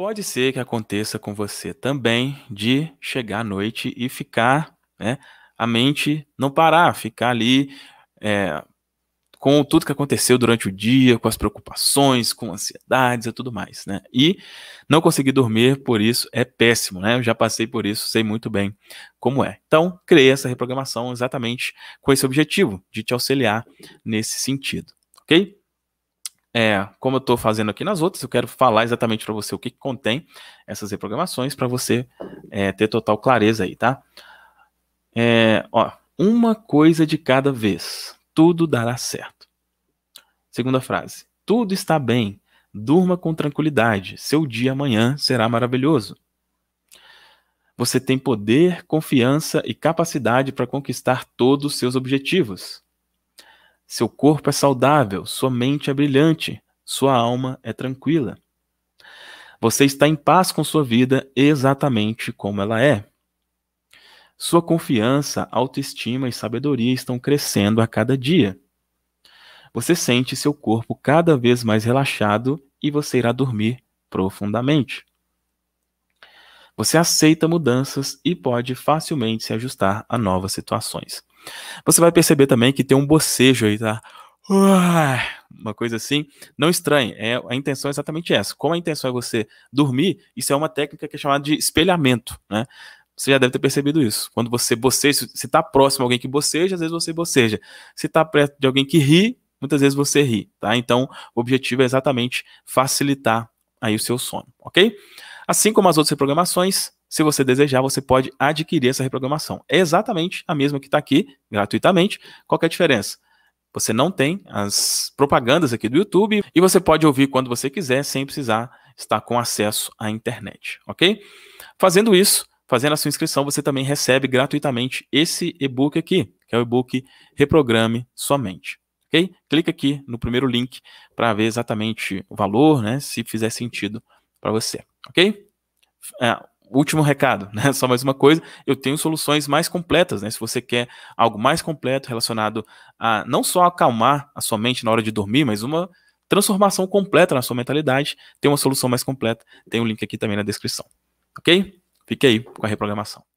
Pode ser que aconteça com você também de chegar à noite e ficar, né, a mente não parar, ficar ali é, com tudo que aconteceu durante o dia, com as preocupações, com ansiedades e tudo mais, né? E não conseguir dormir por isso é péssimo, né? Eu já passei por isso, sei muito bem como é. Então, criei essa reprogramação exatamente com esse objetivo, de te auxiliar nesse sentido, ok? É, como eu estou fazendo aqui nas outras, eu quero falar exatamente para você o que, que, contém essas reprogramações para você é, ter total clareza aí, tá? É, ó, uma coisa de cada vez tudo dará certo. Segunda frase: tudo está bem, durma com tranquilidade, seu dia amanhã será maravilhoso. Você tem poder, confiança e capacidade para conquistar todos os seus objetivos. Seu corpo é saudável, sua mente é brilhante, sua alma é tranquila. Você está em paz com sua vida exatamente como ela é. Sua confiança, autoestima e sabedoria estão crescendo a cada dia. Você sente seu corpo cada vez mais relaxado e você irá dormir profundamente. Você aceita mudanças e pode facilmente se ajustar a novas situações. Você vai perceber também que tem um bocejo aí, tá? Uma coisa assim, não estranhe, é, a intenção é exatamente essa. Como a intenção é você dormir, isso é uma técnica que é chamada de espelhamento, né? Você já deve ter percebido isso. Quando você boceja, se está próximo a alguém que boceja, às vezes você boceja. Se está perto de alguém que ri, muitas vezes você ri, tá? Então, o objetivo é exatamente facilitar aí o seu sono, ok? Assim como as outras reprogramações, se você desejar, você pode adquirir essa reprogramação. É exatamente a mesma que está aqui, gratuitamente. Qual é a diferença? Você não tem as propagandas aqui do YouTube e você pode ouvir quando você quiser, sem precisar estar com acesso à internet, ok? Fazendo isso, Fazendo a sua inscrição, você também recebe gratuitamente esse e-book aqui, que é o e-book Reprograme Somente. Ok? Clica aqui no primeiro link para ver exatamente o valor, né? Se fizer sentido para você. Ok? É, último recado, né? Só mais uma coisa, eu tenho soluções mais completas, né? Se você quer algo mais completo relacionado a não só acalmar a sua mente na hora de dormir, mas uma transformação completa na sua mentalidade, tem uma solução mais completa. Tem um link aqui também na descrição. Ok? Fique aí com a reprogramação.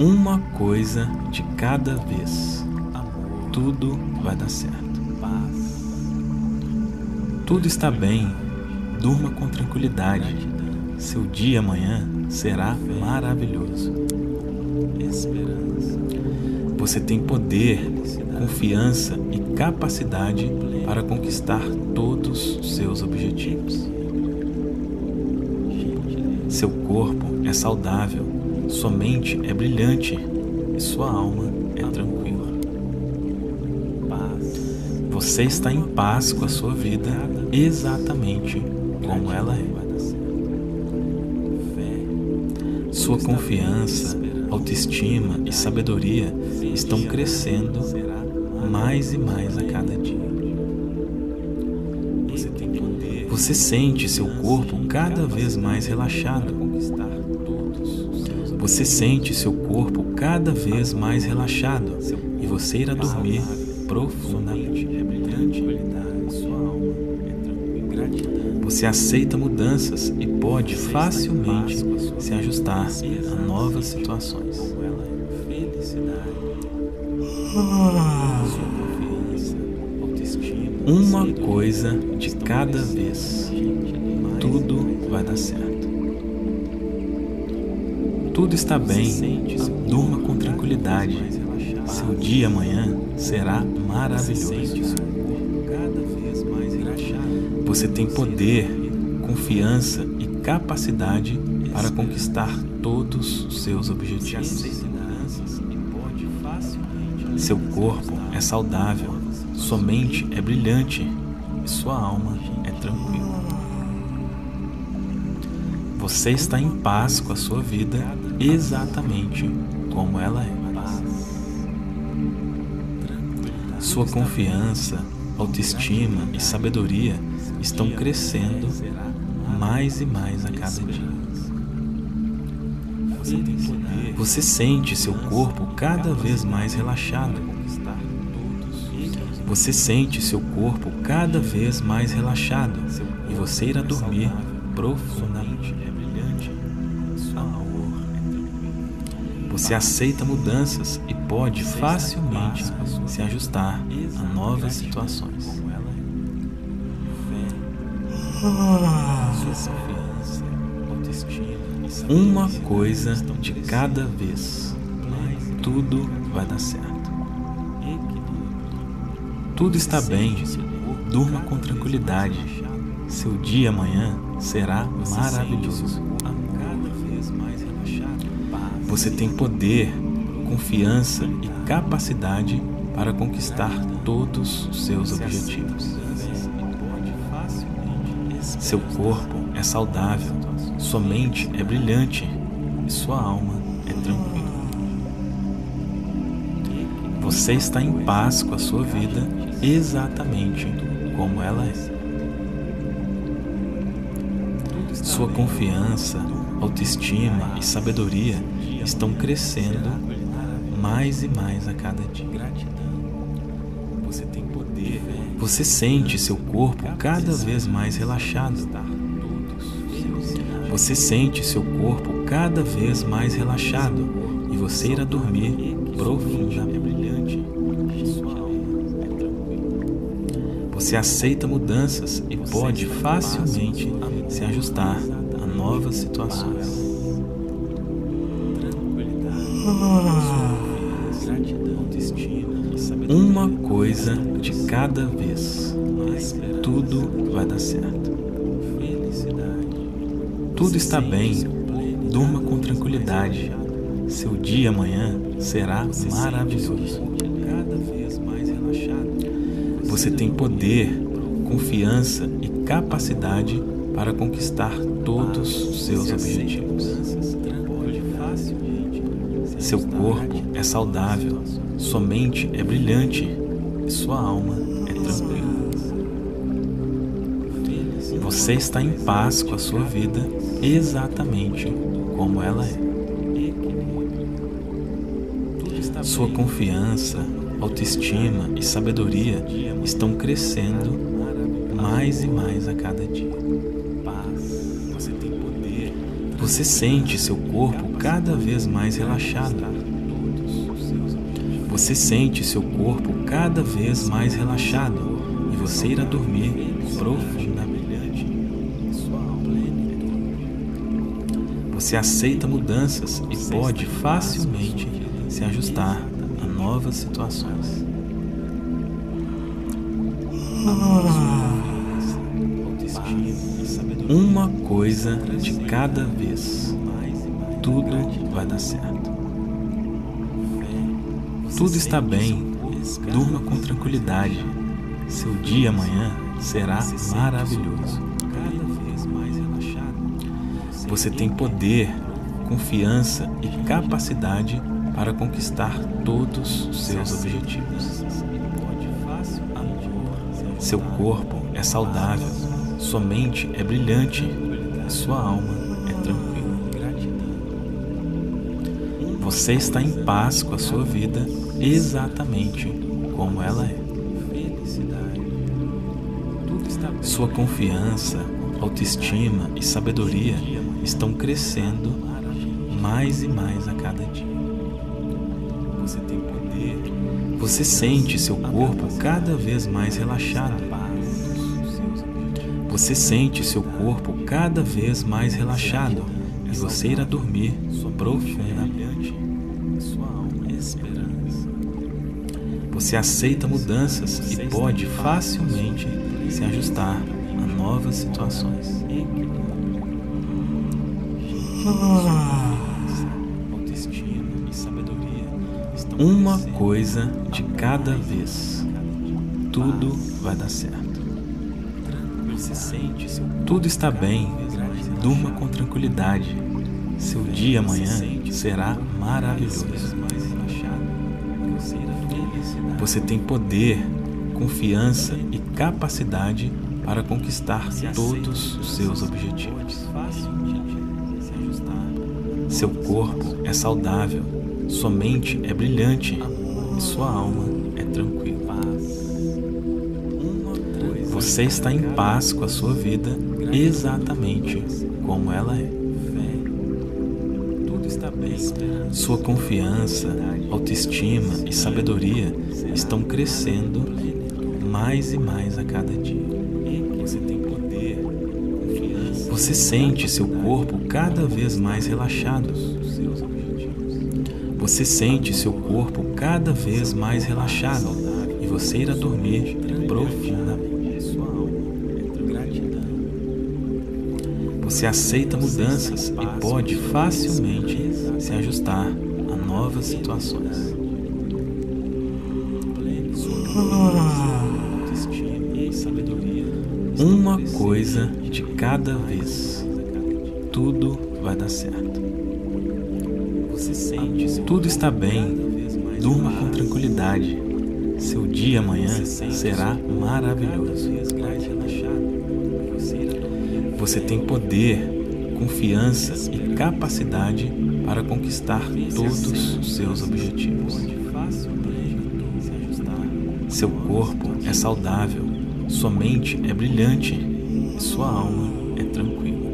Uma coisa de cada vez. Amor. Tudo vai dar certo. Paz. Tudo está bem. Durma com tranquilidade. Seu dia amanhã será maravilhoso. Esperança. Você tem poder, confiança e capacidade para conquistar todos os seus objetivos. Seu corpo é saudável, sua mente é brilhante e sua alma é tranquila. Você está em paz com a sua vida exatamente como ela é. Sua confiança, autoestima e sabedoria estão crescendo mais e mais a cada dia. Você sente seu corpo cada vez mais relaxado. Você sente seu corpo cada vez mais relaxado e você irá dormir profundamente. Você aceita mudanças e pode facilmente se ajustar a novas situações. Uma coisa de cada vez. Tudo vai dar certo. Tudo está bem. Durma com tranquilidade. Seu dia amanhã será maravilhoso. Você tem poder, confiança e capacidade para conquistar todos os seus objetivos. Seu corpo é saudável, sua mente é brilhante e sua alma é tranquila. Você está em paz com a sua vida exatamente como ela é. Sua confiança, autoestima e sabedoria estão crescendo mais e mais a cada dia. Você sente seu corpo cada vez mais relaxado. Você sente seu corpo cada vez mais relaxado e você irá dormir profundamente. Você aceita mudanças e pode facilmente se ajustar a novas situações. Uma coisa de cada vez. Tudo vai dar certo. Tudo está bem. Durma com tranquilidade. Seu dia amanhã será maravilhoso. Você tem poder, confiança e capacidade para conquistar todos os seus objetivos. Seu corpo é saudável, sua mente é brilhante e sua alma é tranquila. Você está em paz com a sua vida exatamente como ela é. Sua confiança, autoestima e sabedoria estão crescendo mais e mais a cada dia. Você tem poder. Você sente seu corpo cada vez mais relaxado. Você sente seu corpo cada vez mais relaxado e você irá dormir profundamente. Você aceita mudanças e pode facilmente se ajustar a novas situações. Uma coisa de cada vez. Tudo vai dar certo. Tudo está bem. Durma com tranquilidade. Seu dia amanhã será maravilhoso. Você tem poder, confiança e capacidade para conquistar todos os seus objetivos. Seu corpo é saudável, sua mente é brilhante e sua alma é tranquila. Você está em paz com a sua vida exatamente como ela é. Sua confiança, autoestima e sabedoria estão crescendo mais e mais a cada dia. Você sente seu corpo cada vez mais relaxado. Você sente seu corpo cada vez mais relaxado e você irá dormir profundamente. Você aceita mudanças e pode facilmente se ajustar a novas situações. Sabedoria Uma coisa de cada vez. Tudo vai dar certo. Tudo está bem. Durma com tranquilidade. Seu dia amanhã será maravilhoso. Você tem poder, confiança e capacidade para conquistar todos os seus objetivos. Seu corpo é saudável, sua mente é brilhante e sua alma é tranquila. Você está em paz com a sua vida exatamente como ela é. Sua confiança, autoestima e sabedoria estão crescendo mais e mais a cada dia. Você tem poder. Você sente seu corpo cada vez mais relaxado. Você sente seu corpo cada vez mais relaxado e você irá dormir profundamente. Você aceita mudanças e pode facilmente se ajustar a novas situações. Uma coisa de cada vez. Tudo vai dar certo. Tudo está bem. Durma com tranquilidade. Seu dia amanhã será maravilhoso. Você tem poder, confiança e capacidade para conquistar todos os seus objetivos. Seu corpo é saudável, sua mente é brilhante e sua alma é tranquila. Você está em paz com a sua vida exatamente como ela é. Sua confiança, autoestima e sabedoria estão crescendo mais e mais a cada dia. Você sente seu corpo cada vez mais relaxado. Você sente seu corpo cada vez mais relaxado e você irá dormir profundamente. Você aceita mudanças e pode facilmente se ajustar a novas situações. Uma coisa de cada vez. Tudo vai dar certo. Tudo está bem. Durma com tranquilidade. Seu dia amanhã será maravilhoso. Você tem poder, confiança e capacidade para conquistar todos os seus objetivos. Seu corpo é saudável, sua mente é brilhante e sua alma é tranquila.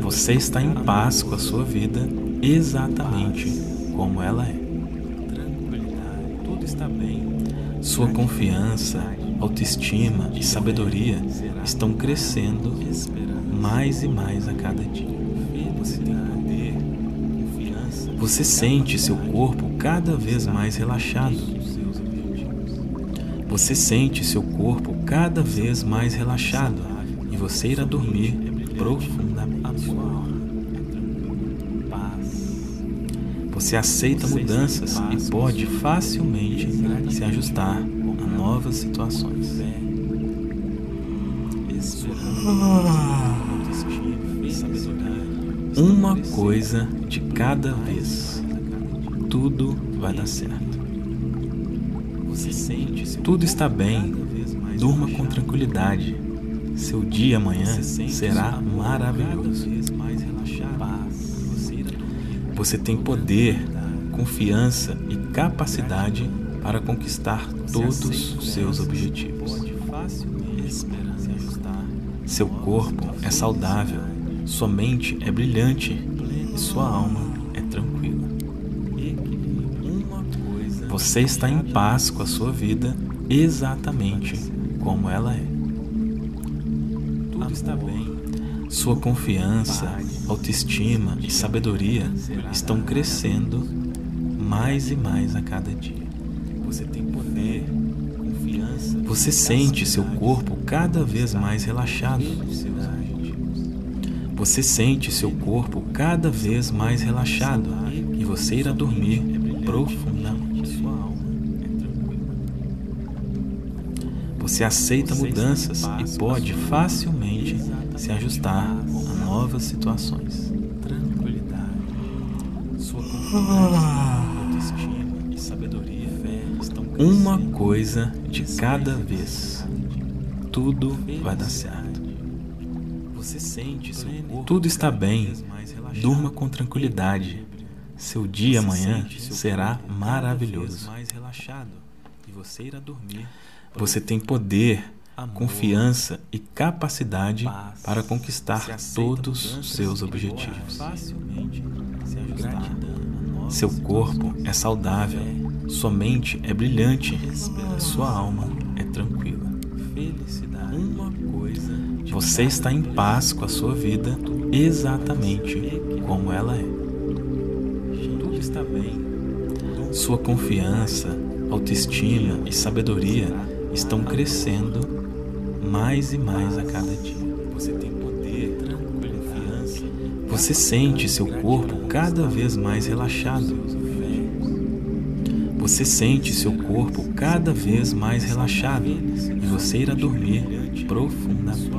Você está em paz com a sua vida exatamente como ela é. Sua confiança, autoestima e sabedoria estão crescendo mais e mais a cada dia. Você sente seu corpo cada vez mais relaxado. Você sente seu corpo cada vez mais relaxado e você irá dormir profundamente. Você aceita mudanças e pode facilmente se ajustar a novas situações. Uma coisa de cada vez. Tudo vai dar certo. Tudo está bem. Durma com tranquilidade. Seu dia amanhã será maravilhoso. Você tem poder, confiança e capacidade para conquistar todos os seus objetivos. Seu corpo é saudável, sua mente é brilhante e sua alma é tranquila. Você está em paz com a sua vida exatamente como ela é. Tudo está bem. Sua confiança, autoestima e sabedoria estão crescendo mais e mais a cada dia. Você tem poder, confiança. Você sente seu corpo cada vez mais relaxado. Você sente seu corpo cada vez mais relaxado e você irá dormir profundamente. Você aceita mudanças e pode facilmente se ajustar a novas situações. Tranquilidade. Sua confiança, autoestima e sabedoria estão Uma coisa de cada vez. Tudo vai dar certo. Você sente seu corpo Tudo está bem. Durma com tranquilidade. Seu dia amanhã será maravilhoso. Você tem poder, confiança e capacidade para conquistar todos os seus objetivos. Seu corpo é saudável, sua mente é brilhante, sua alma é tranquila. Você está em paz com a sua vida exatamente como ela é. Tudo está bem. Sua confiança, autoestima e sabedoria estão crescendo mais e mais a cada dia. Você tem poder, confiança. Você sente seu corpo cada vez mais relaxado. Você sente seu corpo cada vez mais relaxado e você irá dormir profundamente.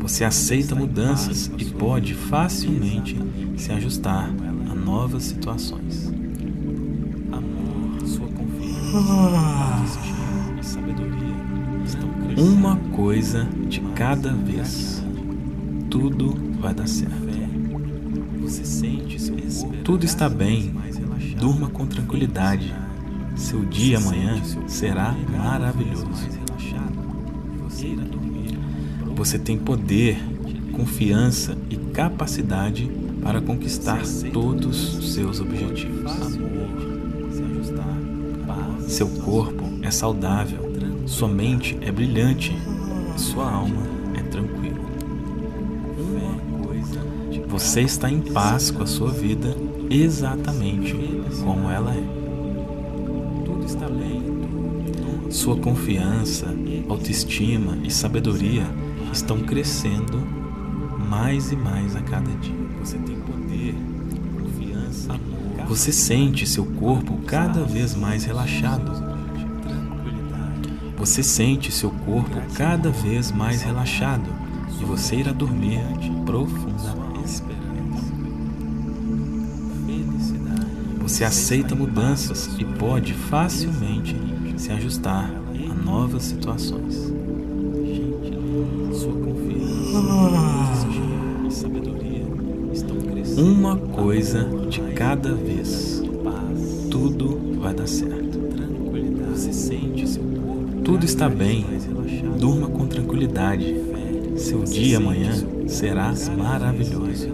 Você aceita mudanças e pode facilmente se ajustar a novas situações. Uma coisa de cada vez. Tudo vai dar certo. Tudo está bem. Durma com tranquilidade. Seu dia amanhã será maravilhoso. Você tem poder, confiança e capacidade para conquistar todos os seus objetivos. Seu corpo é saudável, sua mente é brilhante, sua alma é tranquila. Você está em paz com a sua vida exatamente como ela é. Sua confiança, autoestima e sabedoria estão crescendo mais e mais a cada dia. Você tem poder, confiança, amor. Você sente seu corpo cada vez mais relaxado. Você sente seu corpo cada vez mais relaxado e você irá dormir profundamente. Você aceita mudanças e pode facilmente se ajustar a novas situações. Uma coisa de cada vez. Tudo vai dar certo. Tudo está bem. Durma com tranquilidade. Seu dia amanhã será maravilhoso.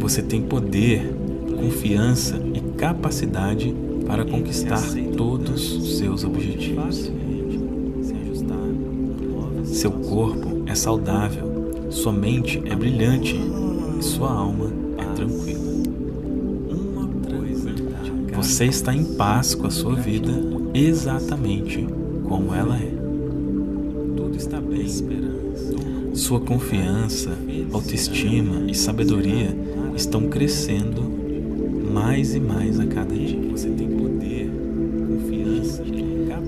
Você tem poder, confiança e capacidade para conquistar todos os seus objetivos. Seu corpo é saudável, sua mente é brilhante e sua alma é tranquila. Você está em paz com a sua vida exatamente como ela é. Tudo está bem. Sua confiança, autoestima e sabedoria estão crescendo mais e mais a cada dia. Você tem poder, confiança.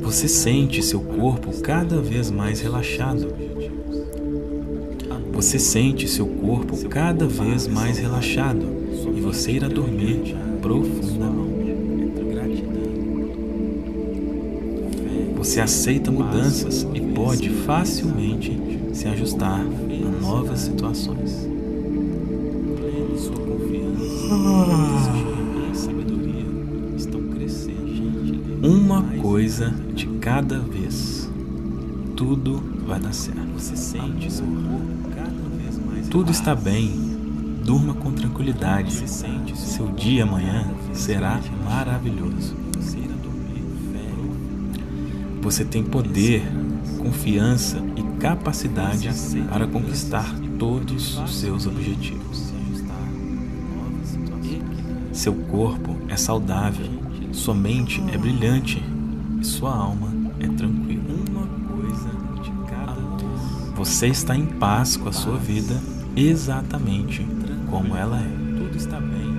Você sente seu corpo cada vez mais relaxado. Você sente seu corpo cada vez mais relaxado e você irá dormir profundamente. Você aceita mudanças e pode facilmente se ajustar a novas situações. Uma coisa de cada vez. Tudo vai dar certo. Tudo está bem. Durma com tranquilidade. Seu dia amanhã será maravilhoso. Você tem poder, confiança e capacidade para conquistar todos os seus objetivos. Seu corpo é saudável, sua mente é brilhante e sua alma é tranquila. Uma coisa de cada vez. Você está em paz com a sua vida exatamente como ela é. Tudo está bem.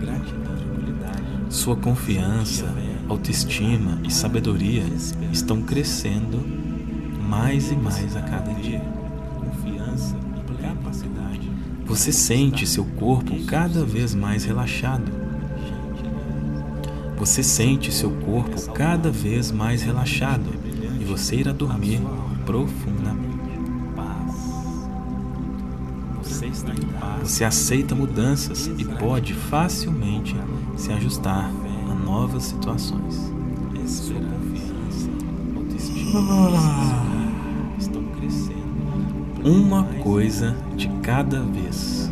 Gratidão, tranquilidade. Sua confiança, autoestima e sabedoria estão crescendo mais e mais a cada dia. Confiança e capacidade. Você sente seu corpo cada vez mais relaxado. Você sente seu corpo cada vez mais relaxado e você irá dormir profundamente. Você aceita mudanças e pode facilmente se ajustar novas situações. Confiança, autoestima estão crescendo. Uma coisa de cada vez.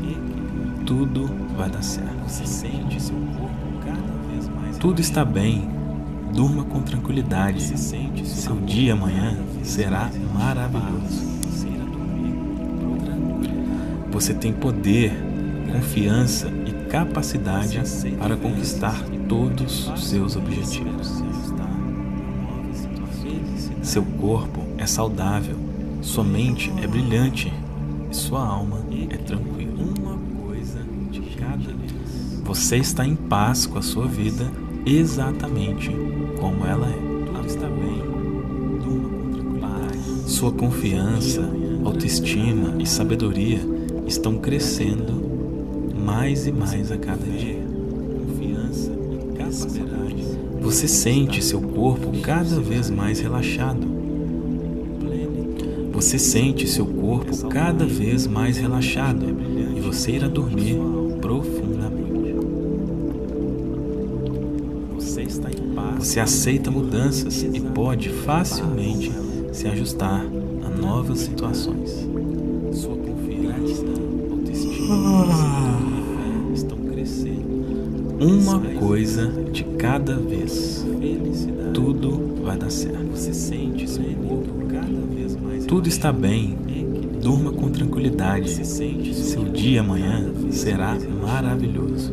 Tudo vai dar certo. Você sente seu corpo cada vez mais. Tudo está bem. Durma com tranquilidade. Seu dia amanhã será maravilhoso. Você tem poder, confiança e capacidade para conquistar todos os seus objetivos. Seu corpo é saudável, sua mente é brilhante e sua alma é tranquila. Você está em paz com a sua vida exatamente como ela é. Sua confiança, autoestima e sabedoria estão crescendo mais e mais a cada dia. Você sente seu corpo cada vez mais relaxado. Você sente seu corpo cada vez mais relaxado e você irá dormir profundamente. Você aceita mudanças e pode facilmente se ajustar a novas situações. estão crescendo. Uma coisa de cada vez. Tudo vai dar certo. Tudo está bem. Durma com tranquilidade. Seu dia amanhã será maravilhoso.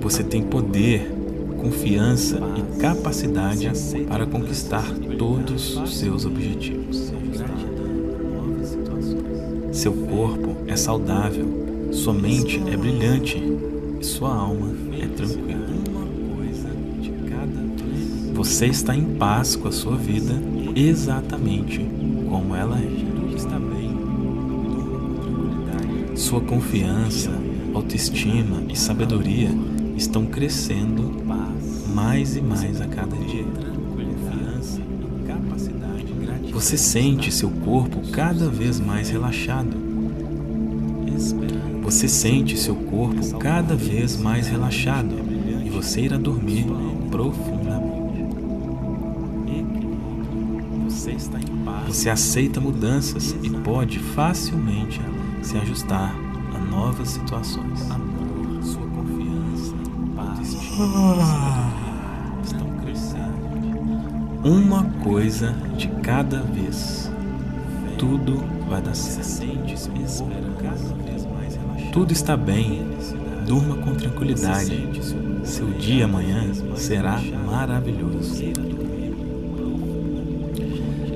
Você tem poder, confiança e capacidade para conquistar todos os seus objetivos. Seu corpo é saudável, sua mente é brilhante e sua alma é tranquila. Você está em paz com a sua vida exatamente como ela é. Sua confiança, autoestima e sabedoria estão crescendo mais e mais a cada dia. Você sente seu corpo cada vez mais relaxado. Você sente seu corpo cada vez mais relaxado e você irá dormir profundamente. Você aceita mudanças e pode facilmente se ajustar a novas situações. Sua confiança, paz, uma coisa de cada vez. Tudo vai dar certo. Tudo está bem. Durma com tranquilidade. Seu dia amanhã será maravilhoso.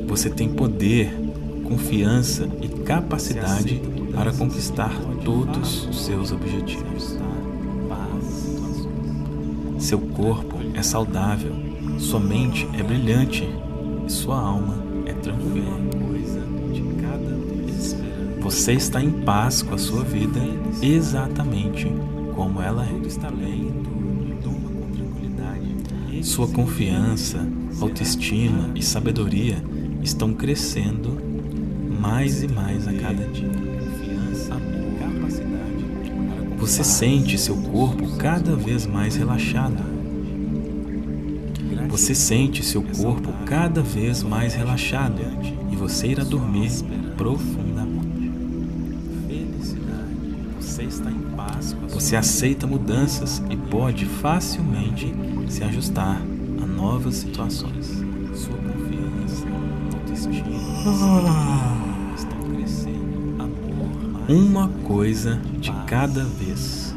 Você tem poder, confiança e capacidade para conquistar todos os seus objetivos. Seu corpo é saudável sua mente é brilhante e sua alma é tranquila. Você está em paz com a sua vida exatamente como ela é. Sua confiança, autoestima e sabedoria estão crescendo mais e mais a cada dia. Você sente seu corpo cada vez mais relaxado você sente seu corpo cada vez mais relaxado e você irá dormir profundamente. Você aceita mudanças e pode facilmente se ajustar a novas situações. Sua confiança, autoestima estão crescendo. Amor, Uma coisa de cada vez.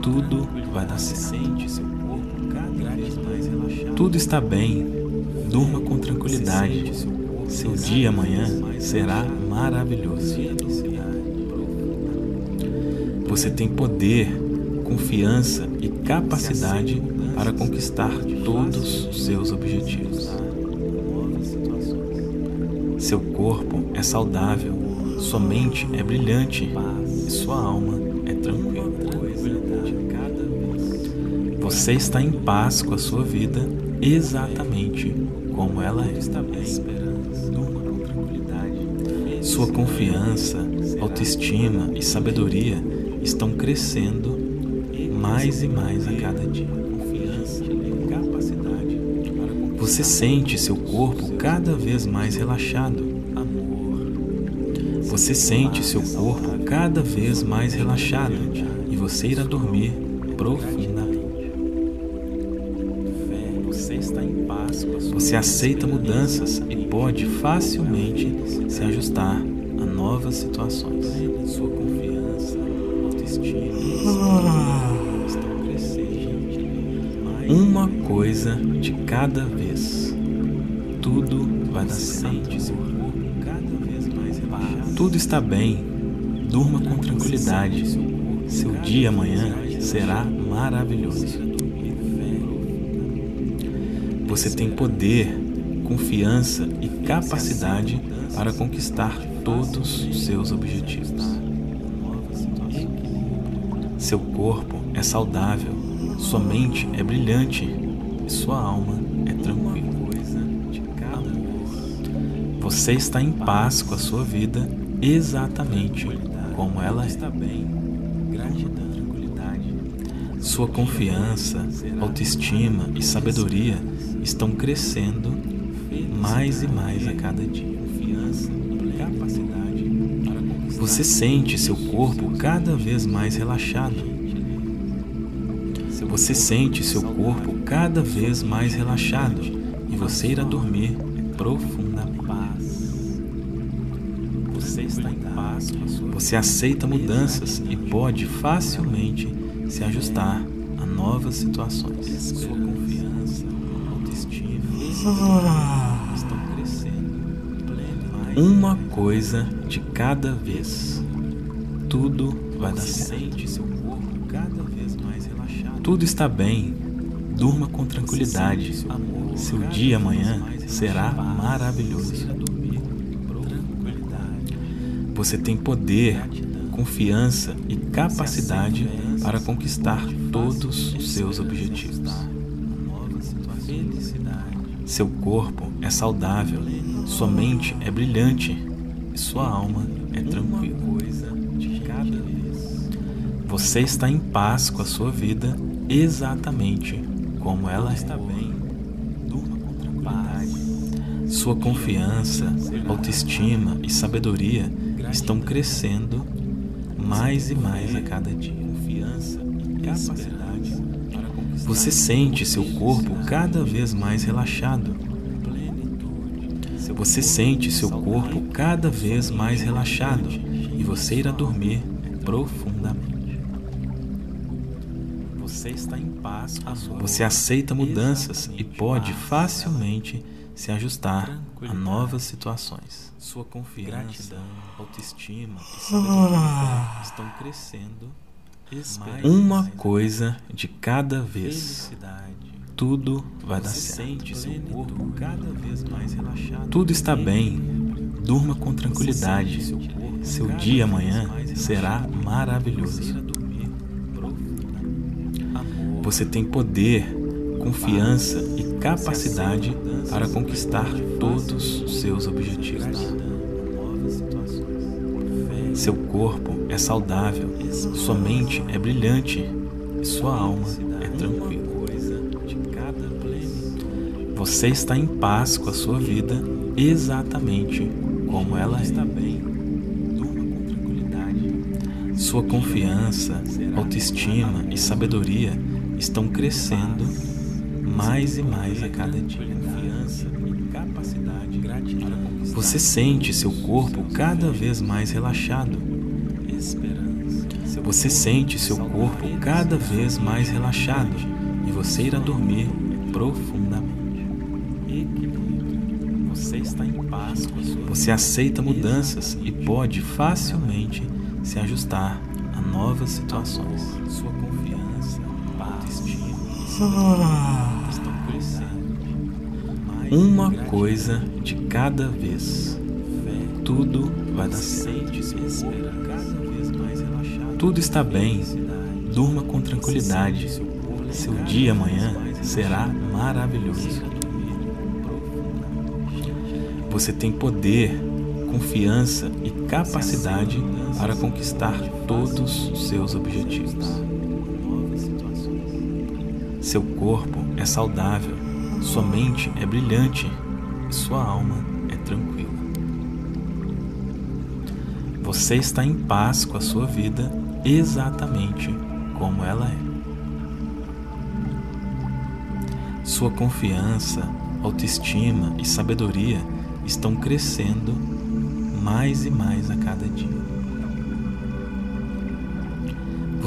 Tudo vai dar certo. Tudo está bem. Durma com tranquilidade. Seu dia amanhã será maravilhoso. Você tem poder, confiança e capacidade para conquistar todos os seus objetivos. Seu corpo é saudável, sua mente é brilhante e sua alma é tranquila. Você está em paz com a sua vida exatamente como ela é. Sua confiança, autoestima e sabedoria estão crescendo mais e mais a cada dia. Você sente seu corpo cada vez mais relaxado. Você sente seu corpo cada vez mais relaxado e você irá dormir profundamente. Você aceita mudanças e pode facilmente se ajustar a novas situações. Uma coisa de cada vez. Tudo vai dar certo. Tudo está bem. Durma com tranquilidade. Seu dia amanhã será maravilhoso. Você tem poder, confiança e capacidade para conquistar todos os seus objetivos. Seu corpo é saudável, sua mente é brilhante e sua alma é tranquila. Você está em paz com a sua vida exatamente como ela está bem. Sua confiança, autoestima e sabedoria estão crescendo mais e mais a cada dia. Você sente seu corpo cada vez mais relaxado. Você sente seu corpo cada vez mais relaxado e você irá dormir profundamente. Você está em paz. Você aceita mudanças e pode facilmente se ajustar a novas situações. Sua confiança, autoestima estão crescendo. Uma coisa de cada vez. Tudo vai dar certo. Tudo está bem. Durma com tranquilidade. Seu dia amanhã será maravilhoso. Você tem poder, confiança e capacidade para conquistar todos os seus objetivos. Seu corpo é saudável, sua mente é brilhante e sua alma é tranquila. Você está em paz com a sua vida exatamente como ela está bem. Durma com tranquilidade. Sua confiança, autoestima e sabedoria estão crescendo mais e mais a cada dia. Você sente seu corpo cada vez mais relaxado. Você sente seu corpo cada vez mais relaxado e você irá dormir profundamente. Você aceita mudanças e pode facilmente se ajustar a novas situações. Sua confiança, autoestima e sabedoria estão crescendo. Uma coisa de cada vez. Tudo vai dar certo. Tudo está bem. Durma com tranquilidade. Seu dia amanhã será maravilhoso. Você tem poder, confiança e capacidade para conquistar todos os seus objetivos. Seu corpo é saudável, sua mente é brilhante e sua alma é tranquila. Você está em paz com a sua vida exatamente como ela bem. Sua confiança, autoestima e sabedoria estão crescendo mais e mais a cada dia. Você sente seu corpo cada vez mais relaxado. Você sente seu corpo cada vez mais relaxado e você irá dormir profundamente. Você está em paz Você aceita mudanças e pode facilmente se ajustar a novas situações. Ah. Uma coisa de cada vez. Tudo vai dar certo. Tudo está bem. Durma com tranquilidade. Seu dia amanhã será maravilhoso. Você tem poder, confiança e capacidade para conquistar todos os seus objetivos. Seu corpo é saudável, sua mente é brilhante e sua alma é tranquila. Você está em paz com a sua vida exatamente como ela é. Sua confiança, autoestima e sabedoria estão crescendo mais e mais a cada dia.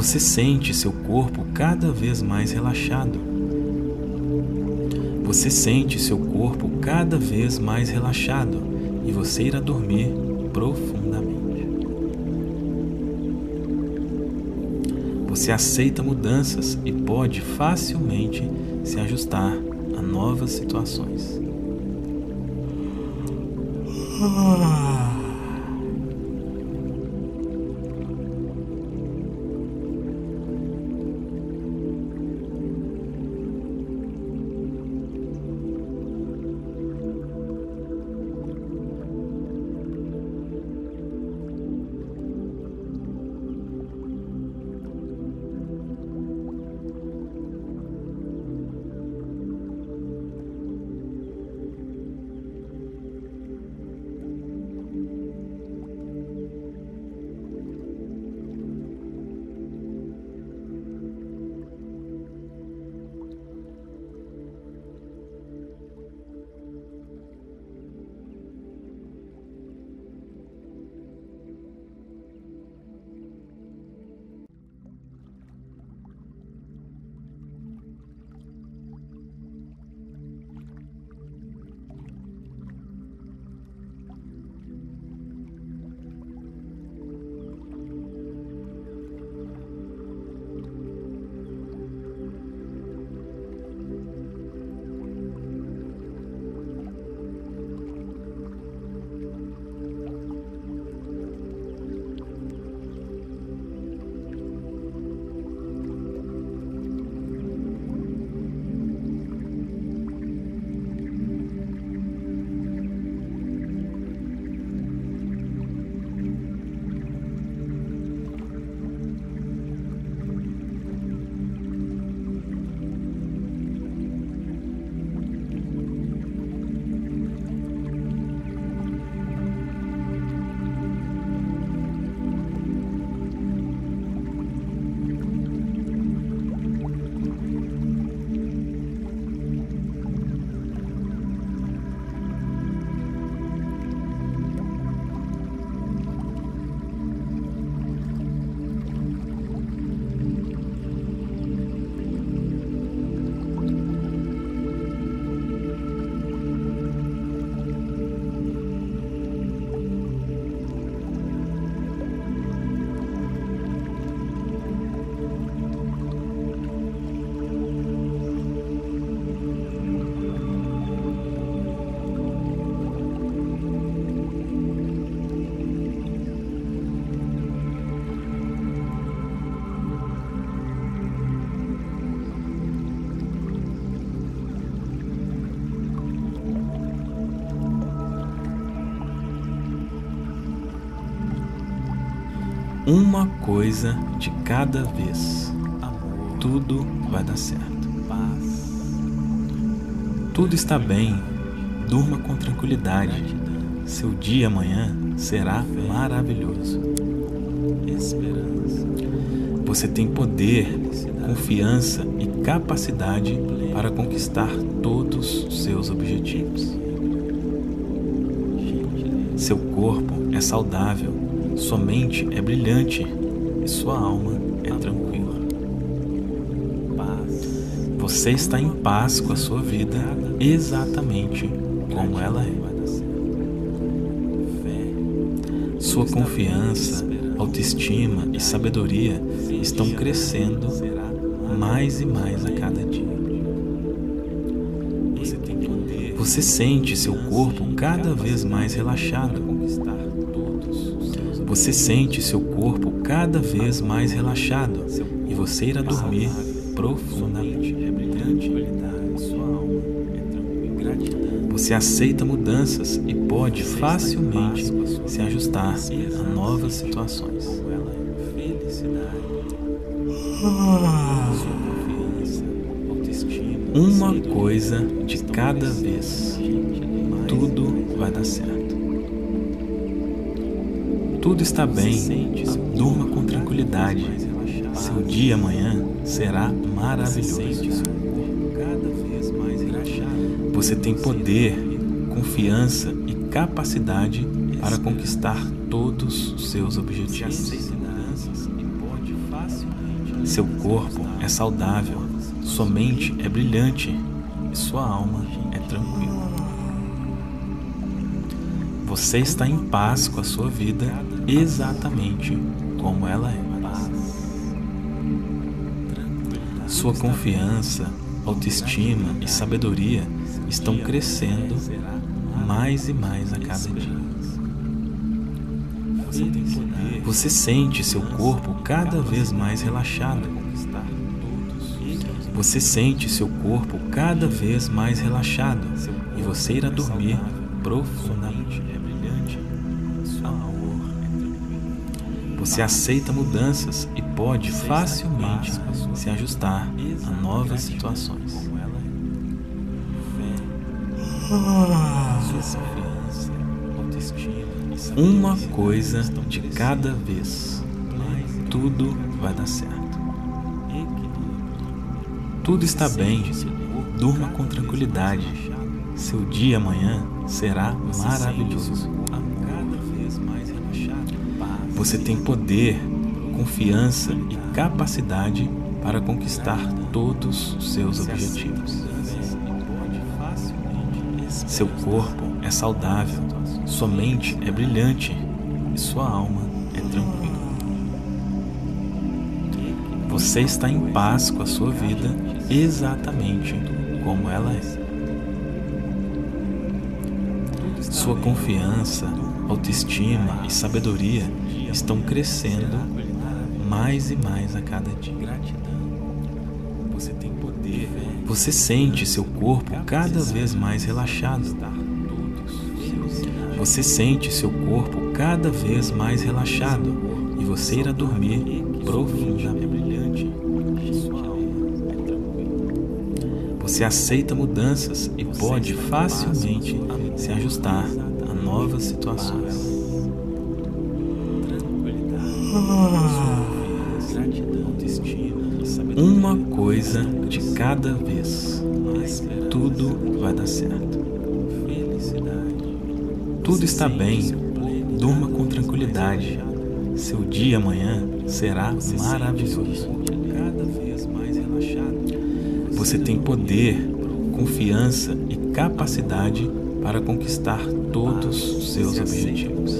Você sente seu corpo cada vez mais relaxado. Você sente seu corpo cada vez mais relaxado e você irá dormir profundamente. Você aceita mudanças e pode facilmente se ajustar a novas situações. Uma coisa de cada vez. Tudo vai dar certo. Tudo está bem. Durma com tranquilidade. Seu dia amanhã será maravilhoso. Esperança. Você tem poder, confiança e capacidade para conquistar todos os seus objetivos. Seu corpo é saudável sua mente é brilhante e sua alma é tranquila. Você está em paz com a sua vida exatamente como ela é. Sua confiança, autoestima e sabedoria estão crescendo mais e mais a cada dia. Você sente seu corpo cada vez mais relaxado. Você sente seu corpo cada vez mais relaxado e você irá dormir profundamente. Você aceita mudanças e pode facilmente se ajustar a novas situações. Uma coisa de cada vez. Tudo vai dar certo. Tudo está bem. Durma com tranquilidade. Seu dia amanhã será maravilhoso. Você tem poder, confiança e capacidade para conquistar todos os seus objetivos. Seu corpo é saudável, sua mente é brilhante e sua alma é tranquila. Você está em paz com a sua vida exatamente como ela é. Sua confiança, autoestima e sabedoria estão crescendo mais e mais a cada dia. Você sente seu corpo cada vez mais relaxado. Você sente seu corpo cada vez mais relaxado e você irá dormir profundamente. Você aceita mudanças e pode facilmente se ajustar a novas situações. Uma coisa de cada vez. Tudo vai dar certo. Tudo está bem. Durma com tranquilidade. Seu dia amanhã será maravilhoso. Você tem poder, confiança e capacidade para conquistar todos os seus objetivos. Seu corpo é saudável, sua mente é brilhante e sua alma é tranquila. Você está em paz com a sua vida exatamente como ela é. Sua confiança, autoestima e sabedoria estão crescendo mais e mais a cada dia. Você tem poder. Você sente seu corpo cada vez mais relaxado. Você sente seu corpo cada vez mais relaxado e você irá dormir profundamente. Você aceita mudanças e pode facilmente se ajustar a novas situações. Uma coisa de cada vez. Tudo vai dar certo. Tudo está bem. Durma com tranquilidade. Seu dia amanhã será maravilhoso. Você tem poder, confiança e capacidade para conquistar todos os seus objetivos.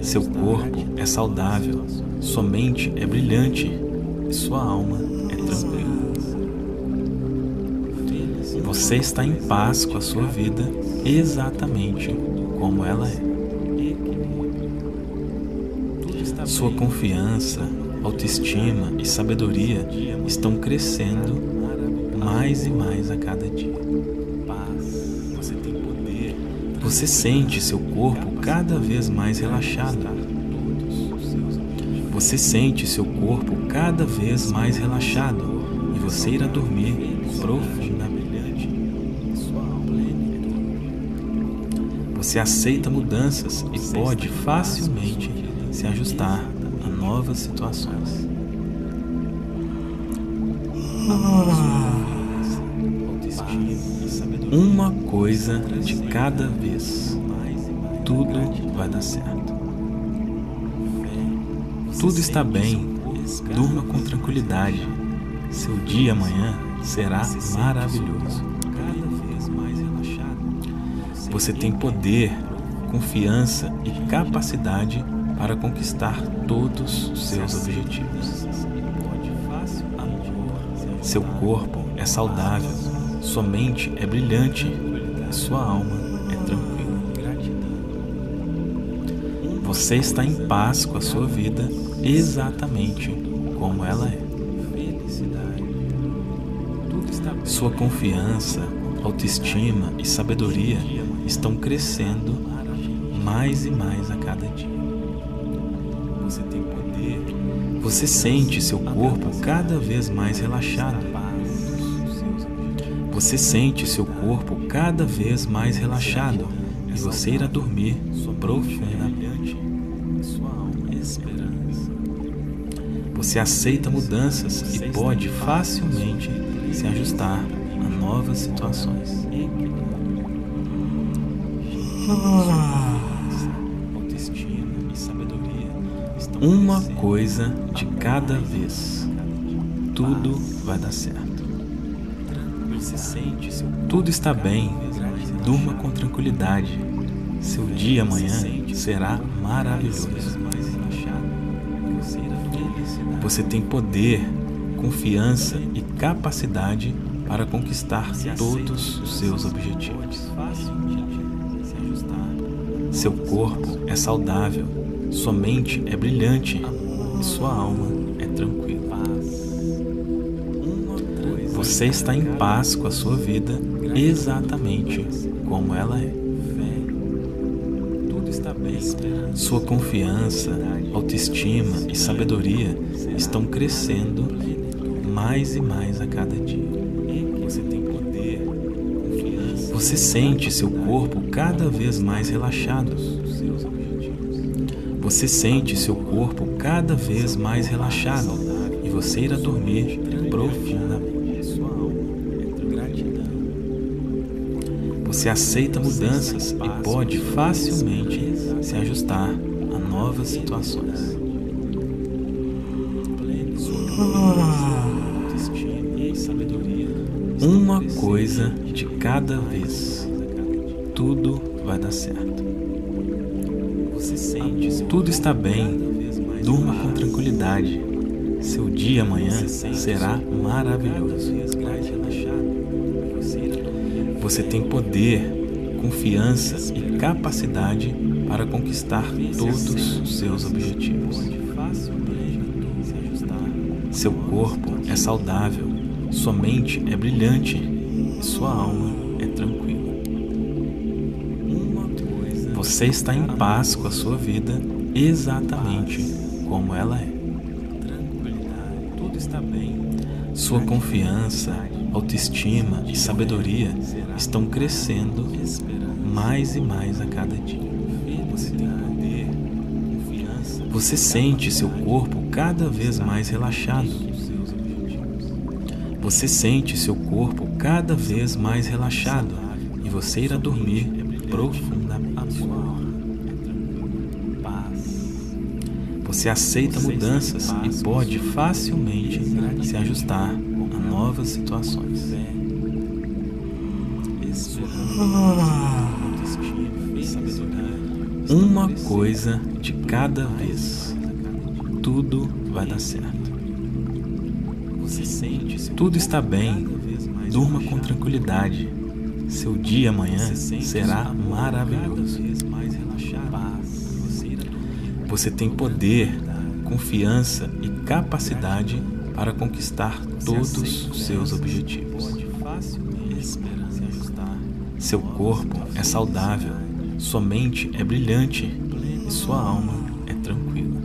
Seu corpo é saudável, sua mente é brilhante e sua alma é tranquila. Você está em paz com a sua vida exatamente como ela é. Sua confiança, autoestima e sabedoria estão crescendo mais e mais a cada dia. Você sente seu corpo cada vez mais relaxado. Você sente seu corpo cada vez mais relaxado e você irá dormir profundamente. Você aceita mudanças e pode facilmente se ajustar novas situações. Uma coisa de cada vez. tudo vai dar certo. Tudo está bem, durma com tranquilidade. Seu dia amanhã será maravilhoso. Você tem poder, confiança e capacidade para conquistar todos os seus objetivos. Seu corpo é saudável, sua mente é brilhante e sua alma é tranquila. Você está em paz com a sua vida exatamente como ela é. Sua confiança, autoestima e sabedoria estão crescendo mais e mais a cada dia. Você sente seu corpo cada vez mais relaxado. Você sente seu corpo cada vez mais relaxado e você irá dormir profundamente. Você aceita mudanças e pode facilmente se ajustar a novas situações. Uma coisa de cada vez. Tudo vai dar certo. Tudo está bem. Durma com tranquilidade. Seu dia amanhã será maravilhoso. Você tem poder, confiança e capacidade para conquistar todos os seus objetivos. Seu corpo é saudável, sua mente é brilhante e sua alma é tranquila. Você está em paz com a sua vida exatamente como ela é. Sua confiança, autoestima e sabedoria estão crescendo mais e mais a cada dia. Você sente seu corpo cada vez mais relaxado. Você sente seu corpo cada vez mais relaxado e você irá dormir profundamente. Você aceita mudanças e pode facilmente se ajustar a novas situações. Uma coisa de cada vez. Tudo vai dar certo. Está bem. Durma com tranquilidade. Seu dia amanhã será maravilhoso. Você tem poder, confiança e capacidade para conquistar todos os seus objetivos. Seu corpo é saudável, sua mente é brilhante e sua alma é tranquila. Você está em paz com a sua vida exatamente como ela é. Tudo está bem. Sua confiança, autoestima e sabedoria estão crescendo mais e mais a cada dia. Você sente seu corpo cada vez mais relaxado. Você sente seu corpo cada vez mais relaxado e você irá dormir profundamente. Você aceita mudanças e pode facilmente se ajustar a novas situações. Uma coisa de cada vez. Tudo vai dar certo. Tudo está bem. Durma com tranquilidade. Seu dia amanhã será maravilhoso. Você tem poder, confiança e capacidade para conquistar todos os seus objetivos. Seu corpo é saudável, sua mente é brilhante e sua alma é tranquila.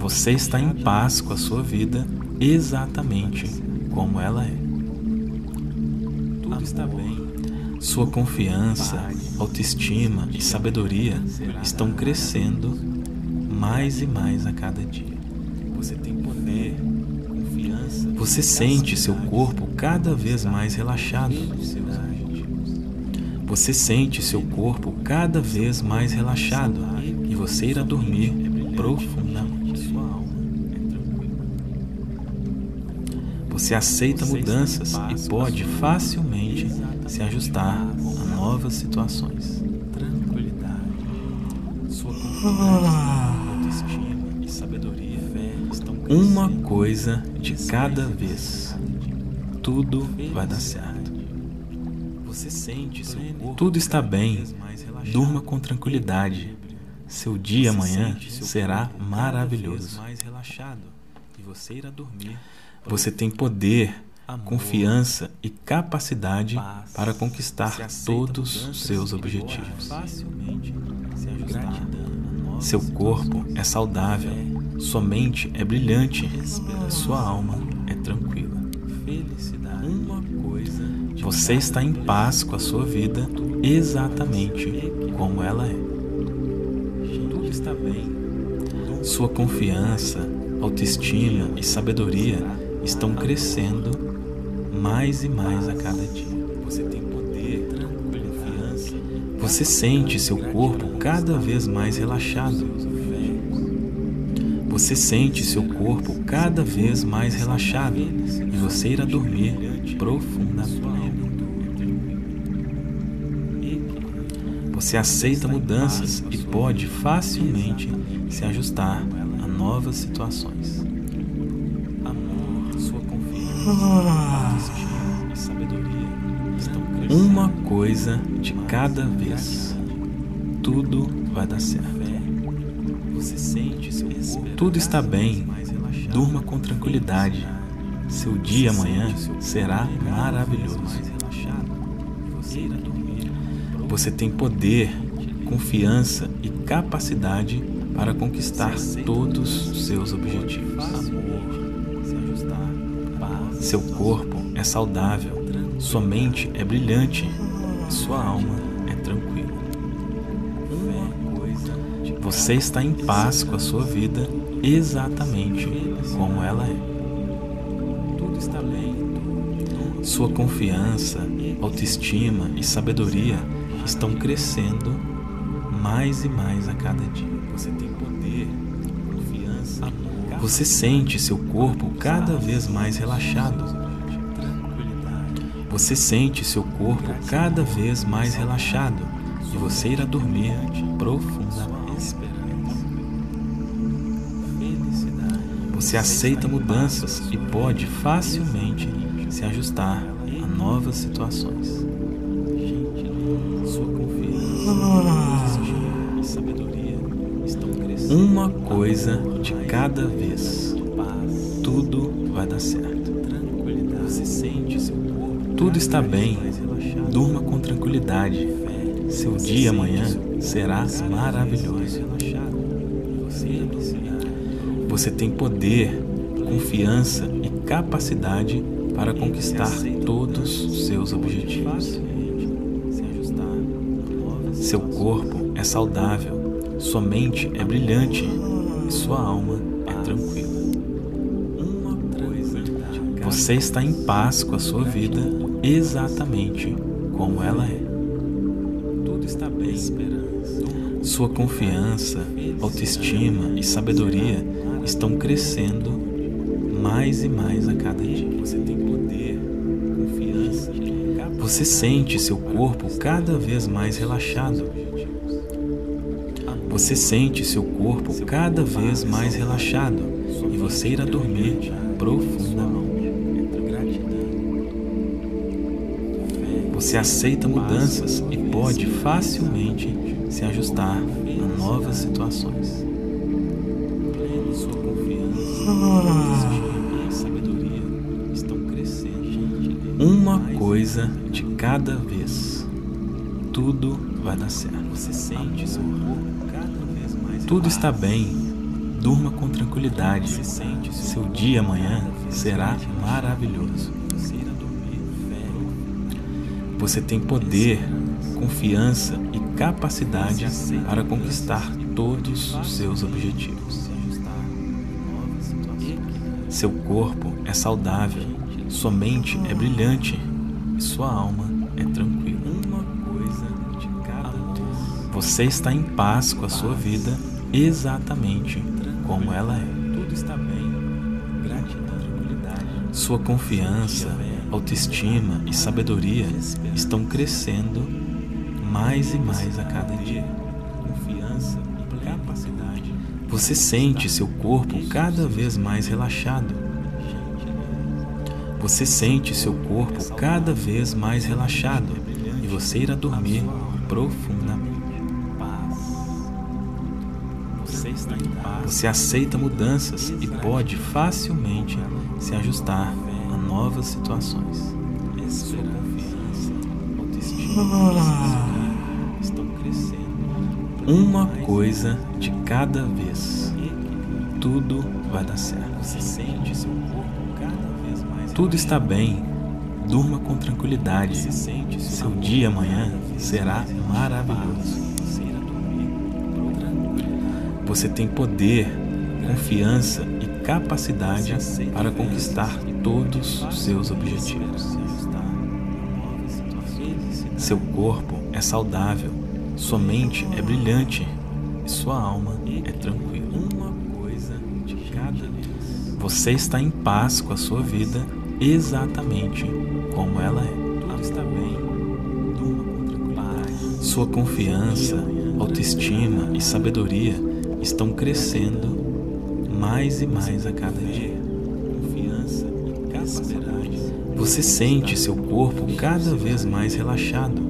Você está em paz com a sua vida exatamente como ela é. Tudo está bem. Sua confiança, autoestima e sabedoria estão crescendo mais e mais a cada dia. Você tem poder, confiança. Você sente seu corpo cada vez mais relaxado. Você sente seu corpo cada vez mais relaxado e você irá dormir profundamente. Você aceita mudanças e pode facilmente se ajustar novas situações. Tranquilidade. Sua confiança, autoestima e sabedoria estão Uma coisa de cada vez. Tudo vai dar certo. Você sente seu corpo Tudo está bem. Durma com tranquilidade. Seu dia amanhã será maravilhoso. Você tem poder, confiança e capacidade para conquistar todos os seus objetivos. Seu corpo é saudável, sua mente é brilhante, sua alma é tranquila. Você está em paz com a sua vida exatamente como ela é. Sua confiança, autoestima e sabedoria estão crescendo mais e mais a cada dia. Você tem poder, confiança. Você sente seu corpo cada vez mais relaxado. Você sente seu corpo cada vez mais relaxado e você irá dormir profundamente. Você aceita mudanças e pode facilmente se ajustar a novas situações. Uma coisa de cada vez. Tudo vai dar certo. Tudo está bem. Durma com tranquilidade. Seu dia amanhã será maravilhoso. Você tem poder, confiança e capacidade para conquistar todos os seus objetivos. Seu corpo é saudável, sua mente é brilhante, sua alma é tranquila. Você está em paz com a sua vida exatamente como ela é. Tudo está bem. Sua confiança, autoestima e sabedoria estão crescendo mais e mais a cada dia. Você tem poder, confiança, amor. Você sente seu corpo cada vez mais relaxado. Você sente seu corpo cada vez mais relaxado e você irá dormir profundamente. Você aceita mudanças e pode facilmente se ajustar a novas situações. Crescendo. Uma coisa de cada vez. Tudo vai dar certo. Tudo está bem. Durma com tranquilidade. Seu dia amanhã será maravilhoso. Você tem poder, confiança e capacidade para conquistar todos os seus objetivos. Seu corpo é saudável, sua mente é brilhante e sua alma é Você está em paz com a sua vida exatamente como ela é. Tudo está bem. Sua confiança, autoestima e sabedoria estão crescendo mais e mais a cada dia. Você tem poder, confiança. Você sente seu corpo cada vez mais relaxado você sente seu corpo cada vez mais relaxado e você irá dormir profundamente. Você aceita mudanças e pode facilmente se ajustar a novas situações. Uma coisa de cada vez. Tudo vai dar certo. Você sente seu corpo tudo está bem. Durma com tranquilidade. Seu dia amanhã será maravilhoso. Você tem poder, confiança e capacidade para conquistar todos os seus objetivos. Seu corpo é saudável, sua mente é brilhante e sua alma é tranquila. Uma coisa Você está em paz com a sua vida exatamente como ela é. Tudo está bem. Gratidão, tranquilidade. Sua confiança, autoestima e sabedoria estão crescendo mais e mais a cada dia. Confiança e capacidade. Você sente seu corpo cada vez mais relaxado. Você sente seu corpo cada vez mais relaxado e você irá dormir profundamente. Você aceita mudanças e pode facilmente se ajustar novas situações. Autoestima estão crescendo. Uma coisa de cada vez. Tudo vai dar certo. Você sente seu corpo cada vez mais Tudo está bem. Durma com tranquilidade. Seu dia amanhã será maravilhoso. Você tem poder, confiança capacidade para conquistar todos os seus objetivos. Seu corpo é saudável, sua mente é brilhante e sua alma é tranquila. Você está em paz com a sua vida exatamente como ela é. Sua confiança, autoestima e sabedoria estão crescendo mais e mais a cada dia. Você sente seu corpo cada vez mais relaxado.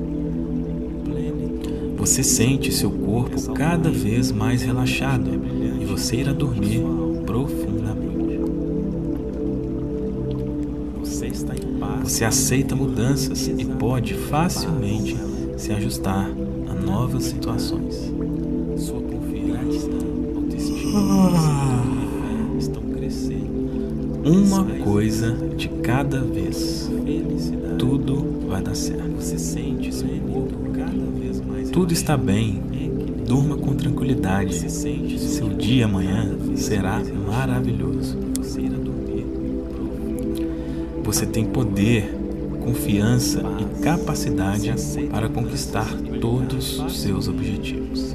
Você sente seu corpo cada vez mais relaxado e você irá dormir profundamente. Você aceita mudanças e pode facilmente se ajustar a novas situações. Sua confiança, autoestima Uma coisa de cada vez. Tudo vai dar certo. Tudo está bem. equilibrado. Durma com tranquilidade. Seu dia amanhã será maravilhoso. Você tem poder, confiança e capacidade para conquistar todos os seus objetivos.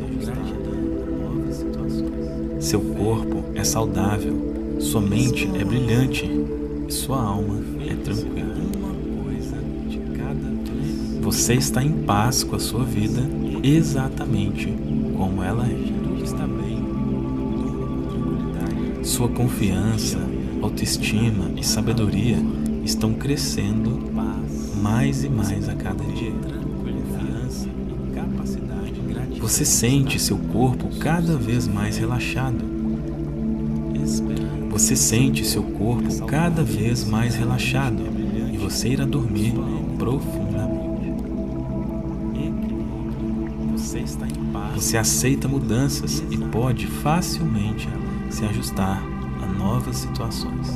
Seu corpo é saudável, sua mente é brilhante e sua alma é tranquila. Você está em paz com a sua vida exatamente como ela é. Sua confiança, autoestima e sabedoria estão crescendo mais e mais a cada dia. Você sente seu corpo cada vez mais relaxado. Você sente seu corpo cada vez mais relaxado e você irá dormir profundamente. Você está em paz. Você aceita mudanças e pode facilmente se ajustar a novas situações.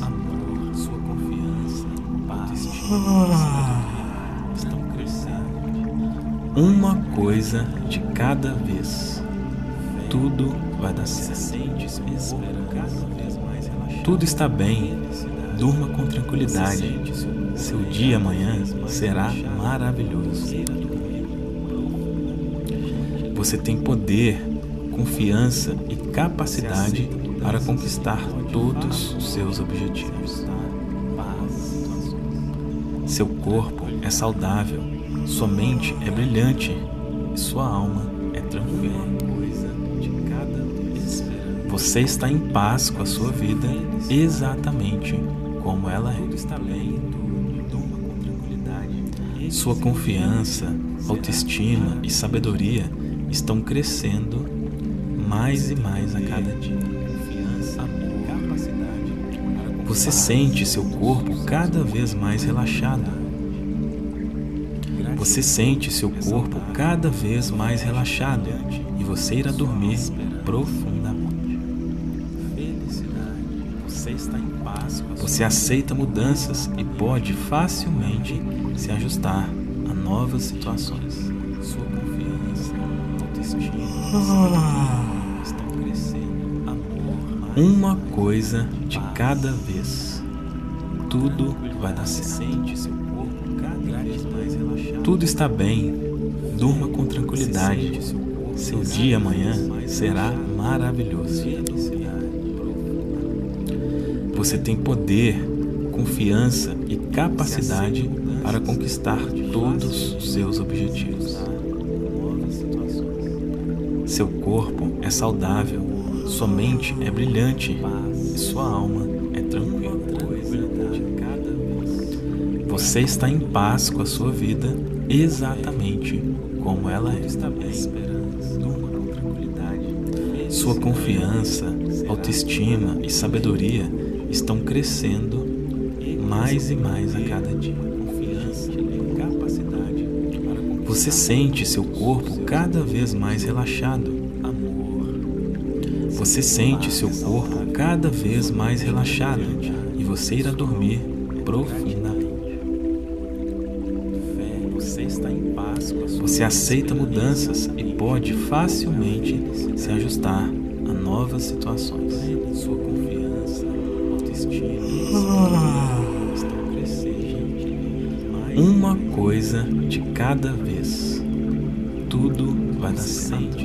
Uma coisa de cada vez. Tudo vai dar Você certo. sente seu cada vez. Tudo está bem. Durma com tranquilidade. seu dia amanhã será maravilhoso. Você tem poder, confiança e capacidade para conquistar todos os seus objetivos. Seu corpo é saudável, sua mente é brilhante e sua alma é tranquila. Você está em paz com a sua vida exatamente como ela é. Sua confiança, autoestima e sabedoria estão crescendo mais e mais a cada dia. Você sente seu corpo cada vez mais relaxado. Você sente seu corpo cada vez mais relaxado e você irá dormir profundamente. Você está em paz Você aceita mudanças e pode facilmente se ajustar a novas situações. sua confiança, autoestima estão crescendo. Amor, Uma coisa de cada vez. Tudo vai dar certo. Tudo está bem. Durma com tranquilidade. Seu dia amanhã será maravilhoso. Você tem poder, confiança e capacidade para conquistar todos os seus objetivos. Seu corpo é saudável, sua mente é brilhante e sua alma é tranquila. Você está em paz com a sua vida exatamente como ela é. Sua confiança, autoestima e sabedoria estão crescendo mais e mais a cada dia. Você sente seu corpo cada vez mais relaxado. Você sente seu corpo cada vez mais relaxado e você irá dormir profundamente. Você aceita mudanças e pode facilmente se ajustar a novas situações. Uma coisa de cada vez. Tudo vai dar certo.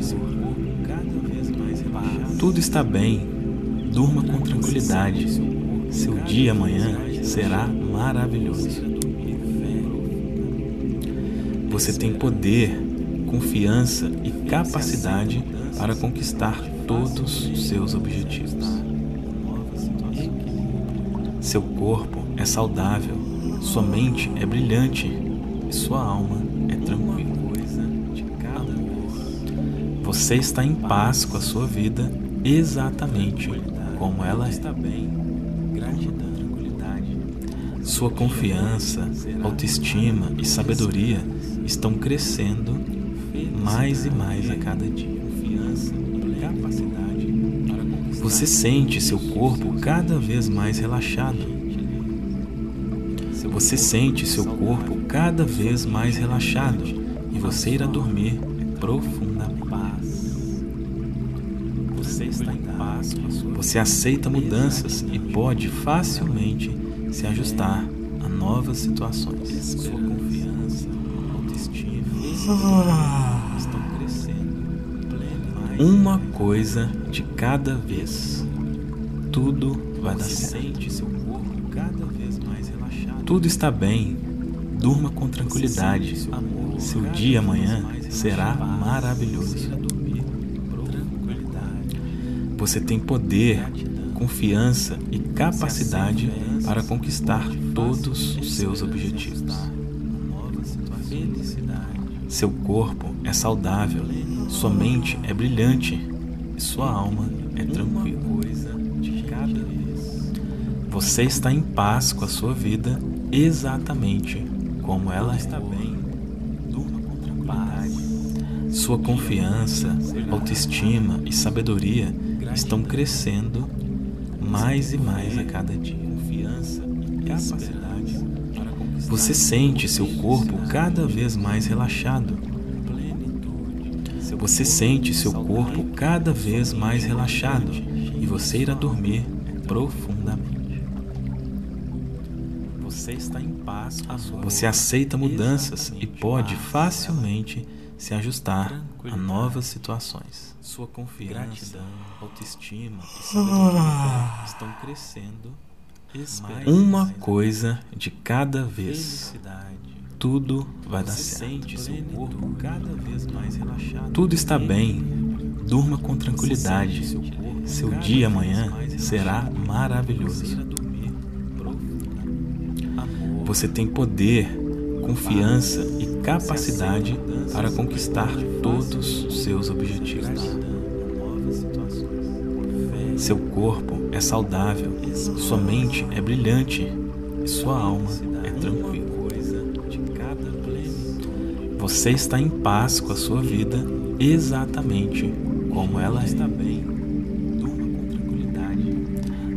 Tudo está bem. Durma com tranquilidade. Seu dia amanhã será maravilhoso. Você tem poder, confiança e capacidade para conquistar todos os seus objetivos. Seu corpo é saudável, sua mente é brilhante e sua alma é tranquila. Você está em paz com a sua vida exatamente como ela está bem. Gratidão, tranquilidade. Sua confiança, autoestima e sabedoria estão crescendo mais e mais a cada dia. Você sente seu corpo cada vez mais relaxado. Você sente seu corpo cada vez mais relaxado e você irá dormir profundamente. Você está em paz. Você aceita mudanças e pode facilmente se ajustar a novas situações. Sua confiança estão crescendo. Uma coisa de cada vez. Tudo vai dar certo. Tudo está bem. Durma com tranquilidade. Seu dia amanhã será maravilhoso. Você tem poder, confiança e capacidade para conquistar todos os seus objetivos. Seu corpo é saudável, sua mente é brilhante e sua alma é tranquila. Você está em paz com a sua vida exatamente como ela está bem. Sua confiança, autoestima e sabedoria estão crescendo mais e mais a cada dia. Você sente seu corpo cada vez mais relaxado. Você sente seu corpo cada vez mais relaxado e você irá dormir profundamente. Você está em paz. Você aceita mudanças e pode facilmente se ajustar a novas situações. Sua confiança, autoestima e sabedoria estão crescendo uma coisa de cada vez. Tudo vai dar certo. Tudo está bem. Durma com tranquilidade. Seu dia amanhã será maravilhoso. Você tem poder, confiança e capacidade para conquistar todos os seus objetivos. Seu corpo é saudável, sua mente é brilhante e sua alma é tranquila. Você está em paz com a sua vida exatamente como ela bem.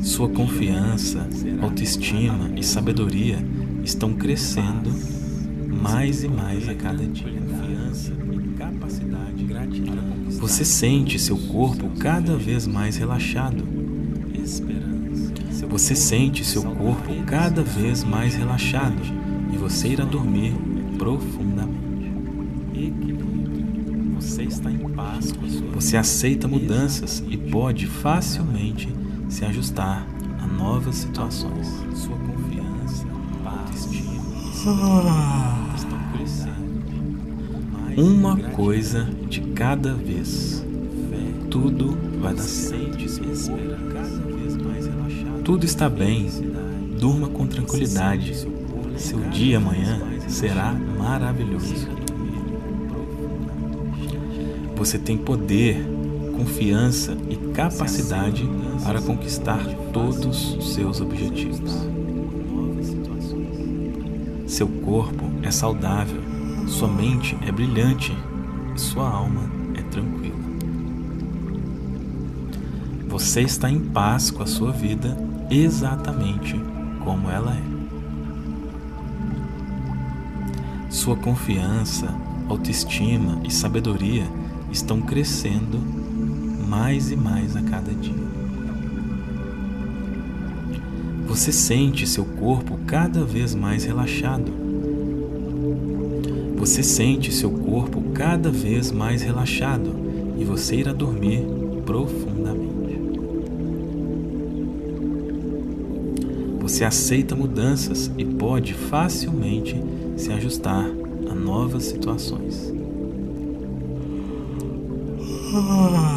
Sua confiança, autoestima e sabedoria estão crescendo mais e mais a cada dia. Você sente seu corpo cada vez mais relaxado. Você sente seu corpo cada vez mais relaxado e você irá dormir profundamente. Você está em paz com a sua Você aceita mudanças e pode facilmente se ajustar a novas situações. Mais Uma coisa de cada vez. Tudo vai dar certo. Tudo está bem. Durma com tranquilidade. seu dia amanhã será maravilhoso. Você tem poder, confiança e capacidade para conquistar todos os seus objetivos. Seu corpo é saudável, sua mente é brilhante e sua alma é tranquila. Você está em paz com a sua vida exatamente como ela é. Sua confiança, autoestima e sabedoria estão crescendo mais e mais a cada dia. Você sente seu corpo cada vez mais relaxado. Você sente seu corpo cada vez mais relaxado e você irá dormir profundamente. Você aceita mudanças e pode facilmente se ajustar a novas situações. Ah.